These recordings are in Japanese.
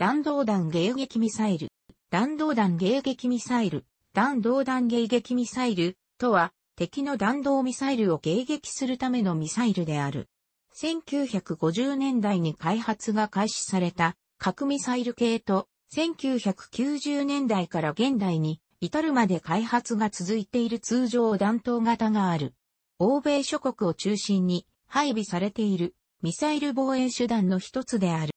弾道弾迎撃ミサイル。弾道弾迎撃ミサイル。弾道弾迎撃ミサイルとは、敵の弾道ミサイルを迎撃するためのミサイルである。1950年代に開発が開始された核ミサイル系と1990年代から現代に至るまで開発が続いている通常弾頭型がある。欧米諸国を中心に配備されているミサイル防衛手段の一つである。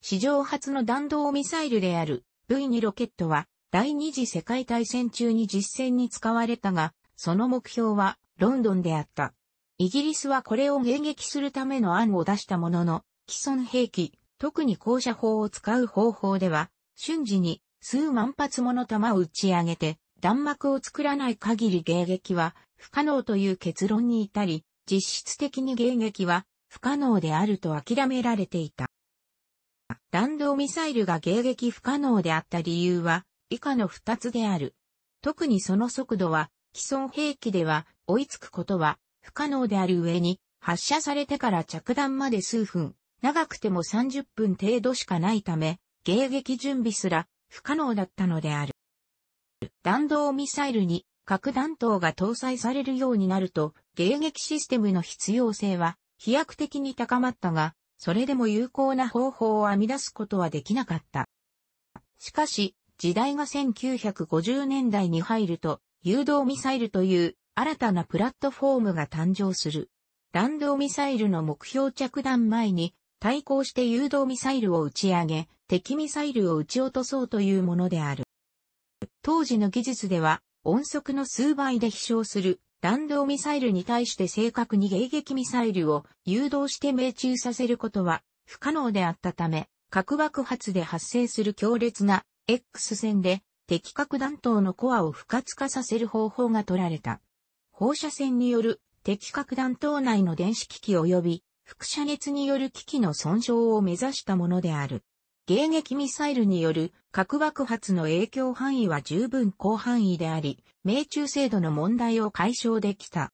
史上初の弾道ミサイルである V2 ロケットは第二次世界大戦中に実戦に使われたが、その目標はロンドンであった。イギリスはこれを迎撃するための案を出したものの、既存兵器、特に降射砲を使う方法では、瞬時に数万発もの弾を打ち上げて、弾幕を作らない限り迎撃は不可能という結論に至り、実質的に迎撃は不可能であると諦められていた。弾道ミサイルが迎撃不可能であった理由は以下の二つである。特にその速度は既存兵器では追いつくことは不可能である上に、発射されてから着弾まで数分、長くても30分程度しかないため、迎撃準備すら不可能だったのである。弾道ミサイルに核弾頭が搭載されるようになると、迎撃システムの必要性は飛躍的に高まったが、それでも有効な方法を編み出すことはできなかった。しかし、時代が1950年代に入ると、誘導ミサイルという新たなプラットフォームが誕生する。弾道ミサイルの目標着弾前に対抗して誘導ミサイルを打ち上げ、敵ミサイルを撃ち落とそうというものである。当時の技術では音速の数倍で飛翔する弾道ミサイルに対して正確に迎撃ミサイルを誘導して命中させることは不可能であったため、核爆発で発生する強烈な X 線で敵核弾頭のコアを不活化させる方法が取られた。放射線による敵核弾頭内の電子機器及び輻射熱による機器の損傷を目指したものである。迎撃ミサイルによる核爆発の影響範囲は十分広範囲であり、命中精度の問題を解消できた。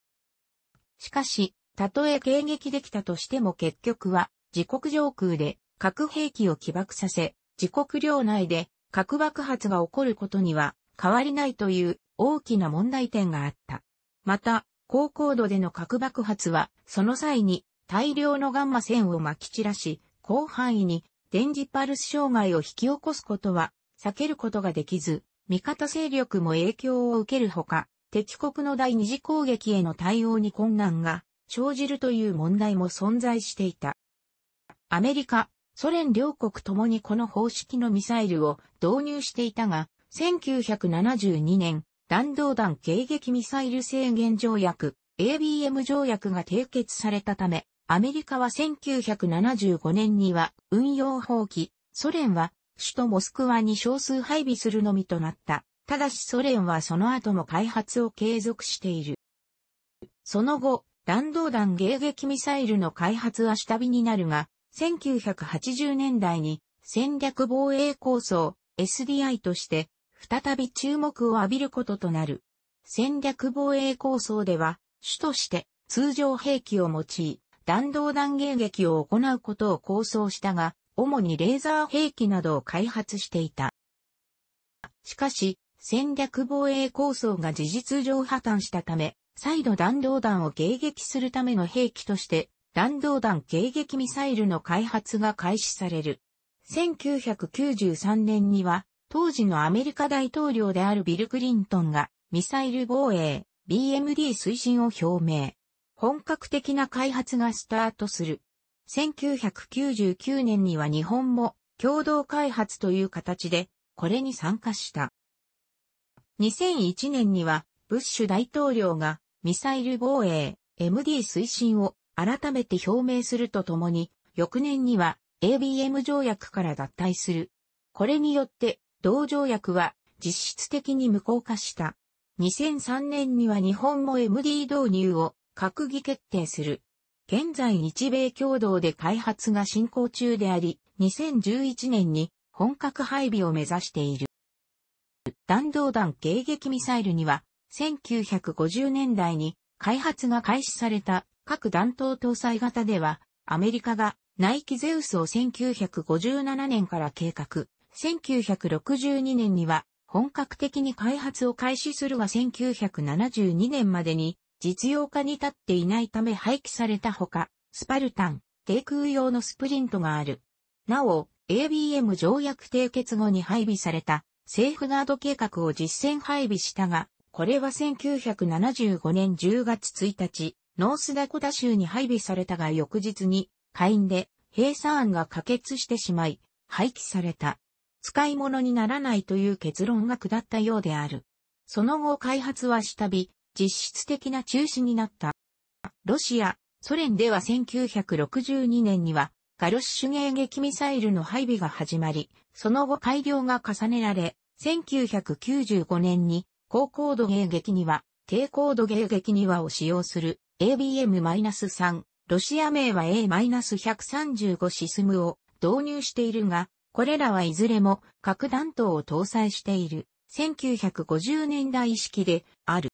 しかし、たとえ迎撃できたとしても結局は自国上空で核兵器を起爆させ、自国領内で核爆発が起こることには変わりないという大きな問題点があった。また、高高度での核爆発は、その際に大量のガンマ線を撒き散らし、広範囲に電磁パルス障害を引き起こすことは避けることができず、味方勢力も影響を受けるほか、敵国の第二次攻撃への対応に困難が生じるという問題も存在していた。アメリカ、ソ連両国ともにこの方式のミサイルを導入していたが、1972年、弾道弾迎撃ミサイル制限条約、ABM 条約が締結されたため、アメリカは1975年には運用放棄、ソ連は首都モスクワに少数配備するのみとなった。ただしソ連はその後も開発を継続している。その後、弾道弾迎撃ミサイルの開発は下火になるが、1980年代に戦略防衛構想 SDI として再び注目を浴びることとなる。戦略防衛構想では、主として通常兵器を用い、弾道弾迎撃を行うことを構想したが、主にレーザー兵器などを開発していた。しかし、戦略防衛構想が事実上破綻したため、再度弾道弾を迎撃するための兵器として、弾道弾迎撃ミサイルの開発が開始される。1993年には、当時のアメリカ大統領であるビル・クリントンがミサイル防衛 BMD 推進を表明。本格的な開発がスタートする。1999年には日本も共同開発という形でこれに参加した。2001年にはブッシュ大統領がミサイル防衛 MD 推進を改めて表明するとともに翌年には ABM 条約から脱退する。これによって同条約は実質的に無効化した。2003年には日本も MD 導入を閣議決定する。現在日米共同で開発が進行中であり、2011年に本格配備を目指している。弾道弾迎撃ミサイルには、1950年代に開発が開始された各弾頭搭載型では、アメリカがナイキゼウスを1957年から計画、1962年には本格的に開発を開始するが1972年までに実用化に立っていないため廃棄されたほか、スパルタン、低空用のスプリントがある。なお、ABM 条約締結後に配備されたセーフガード計画を実践配備したが、これは1975年10月1日、ノースダコダ州に配備されたが翌日に、会員で閉鎖案が可決してしまい、廃棄された。使い物にならないという結論が下ったようである。その後開発はしたび、実質的な中止になった。ロシア、ソ連では1962年には、ガルッシュ迎撃ミサイルの配備が始まり、その後改良が重ねられ、1995年に高高度迎撃には、低高度迎撃にはを使用する ABM-3、ロシア名は A-135 シスムを導入しているが、これらはいずれも核弾頭を搭載している1950年代式である。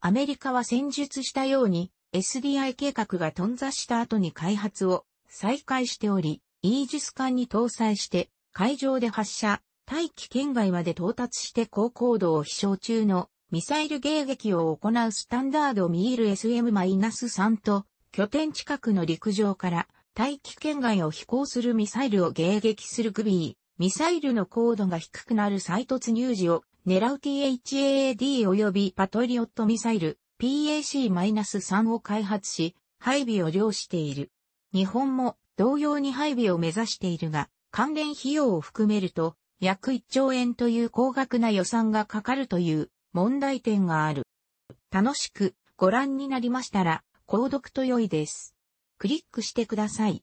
アメリカは戦術したように SDI 計画が頓挫した後に開発を再開しており、イージス艦に搭載して海上で発射、大気圏外まで到達して高高度を飛翔中のミサイル迎撃を行うスタンダードミール SM-3 と拠点近くの陸上から大気圏外を飛行するミサイルを迎撃するグビー、ミサイルの高度が低くなる再突入時を狙う THAAD 及びパトリオットミサイル PAC-3 を開発し、配備を要している。日本も同様に配備を目指しているが、関連費用を含めると約1兆円という高額な予算がかかるという問題点がある。楽しくご覧になりましたら、購読と良いです。クリックしてください。